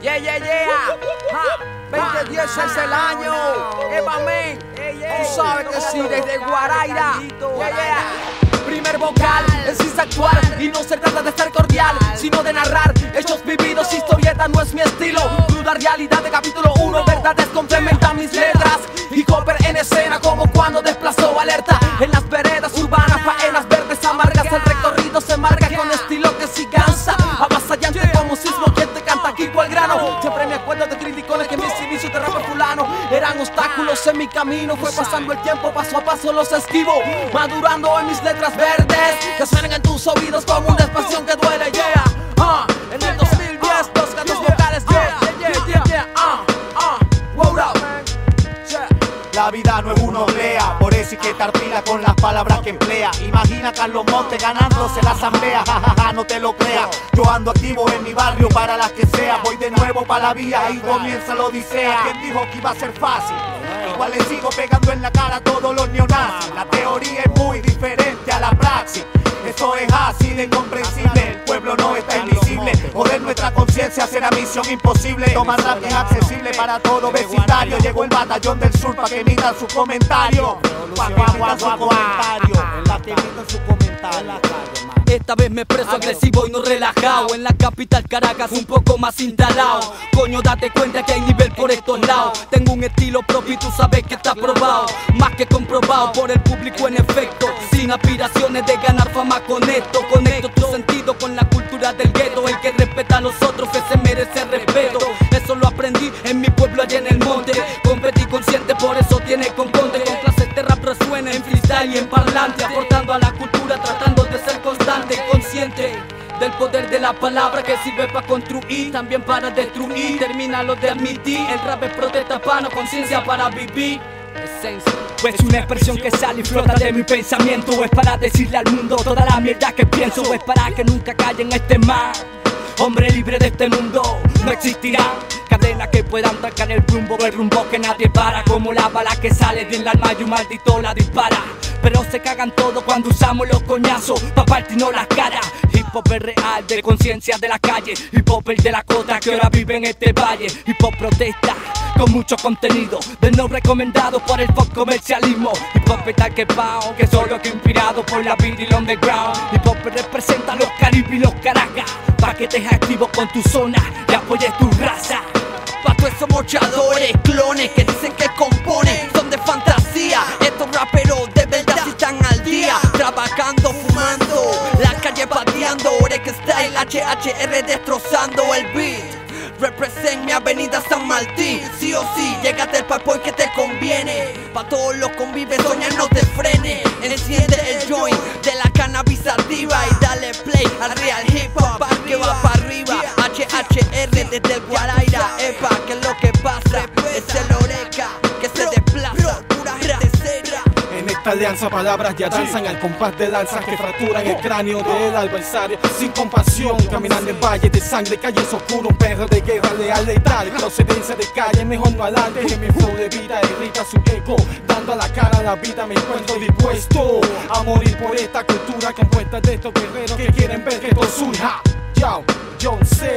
Yeah, yeah, yeah. Ja. 2010 es el año. Eva Men. Tú sabes que sí, desde Guaraira. Yeah, yeah. Primer vocal, es actuar y no se trata de ser cordial, sino de narrar hechos vividos, historieta no es mi estilo. Cruda realidad de capítulo 1, verdades complementan mis letras. Y Copper en escena como cuando desplazó alerta en mi camino. Fue pasando el tiempo, paso a paso los esquivo, madurando en mis letras verdes que suenen en tus oídos como una expansión que duele. Yeah, ah, en el 2010 dos gatos vocales. Yeah, yeah, yeah, yeah, ah, ah, wow. La vida no es una oblea, por eso hay que estar pila con las palabras que emplea. Imagina a Carlos Monte ganándose la asamblea, jajaja, no te lo creas. Yo ando activo en mi barrio para las que sea. Voy de nuevo para la vía y comienza la odisea. ¿Quién dijo que iba a ser fácil? Igual le sigo pegando en la cara a todos los neonazis. La teoría es muy diferente a la praxis. Esto es así de incomprensible. Conciencia será misión imposible. Tomar rap es accesible para todo vecindario. Llegó el batallón del sur para que emitan su comentario. Pa' que emitan su comentario. Pa' que emitan su comentario. Esta vez me expreso agresivo y no relajado. En la capital Caracas un poco más instalado. Coño date cuenta que hay nivel por estos lados. Tengo un estilo propio y tú sabes que está probado Más que comprobado por el público en efecto. Sin aspiraciones de ganar fama con esto. Conecto tu sentido con la cultura del gueto tiene componte Con clase este rap en freestyle y en parlante Aportando a la cultura tratando de ser constante consciente del poder de la palabra que sirve para construir, también para destruir. Termina lo de admitir, el rap es protesta para no conciencia para vivir. Esencia. Pues una expresión que sale y flota de mi pensamiento es para decirle al mundo toda la mierda que pienso es para que nunca callen este mar Hombre libre de este mundo no existirá. Cadenas que puedan trancar el rumbo El rumbo que nadie para. Como la bala que sale del alma y un maldito la dispara. Pero se cagan todo cuando usamos los coñazos Pa' partirnos las caras hop es real, de conciencia de la calle. Hip hop el de la cota que ahora vive en este valle. Hip hop protesta con mucho contenido De no recomendado por el pop comercialismo. Hip hop es tal que pao, que solo que inspirado por la vida y el underground. Hip hop representa los caribes y los caracas. Pa' que estés activo con tu zona y apoyes tu raza. Pa' todos esos mochadores, clones que dicen que componen, la calle pateando, Oreck Style, HHR destrozando el beat. Represent mi avenida San Martín, sí o sí, llégate el papo que te conviene. Pa' todos los convives, soña no te frene. Enciende el joint de la cannabis y dale play al real hip hop que va Alianza palabras ya danzan al compás de danzas que fracturan el cráneo del adversario sin compasión, caminando en valle de sangre, calles oscuras, un perro de guerra leal letal, procedencia de calle, mejor no adelante, en mi flow de vida irrita su eco, dando a la cara a la vida me encuentro dispuesto a morir por esta cultura compuesta de estos guerreros que quieren ver que todo surja. Yo, John 6.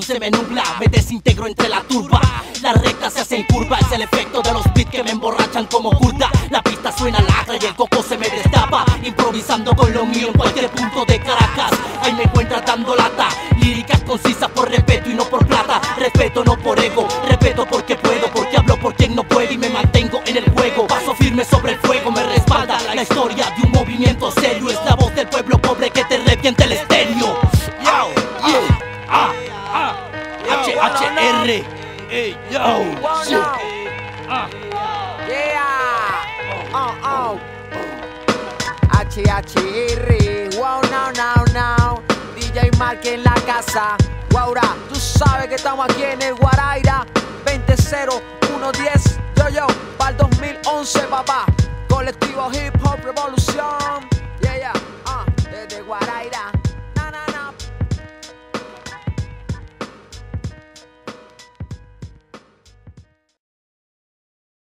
Se me nubla, me desintegro entre la turba. Las rectas se hacen curva, es el efecto de los beats que me emborrachan como curta. La pista suena lagra y el coco se me destapa. Improvisando con lo mío en cualquier punto de Caracas. Ahí me encuentras dando lata, líricas concisas por respeto y no por plata. Respeto no por ego, respeto porque puedo, porque hablo por quien no puede y me mantengo en el juego. Paso firme sobre el fuego, me respalda la historia HHR, ey, yo, shit. Yeah. Oh, oh. HHR. Wow, now, now, now. DJ Mark en la casa. Guaura, tú sabes que estamos aquí en el Guaraira. 20110. Yo, yo, para el 2011, papá. Colectivo Hip Hop Revolución. Yeah, yeah. Ah, desde Guaraira.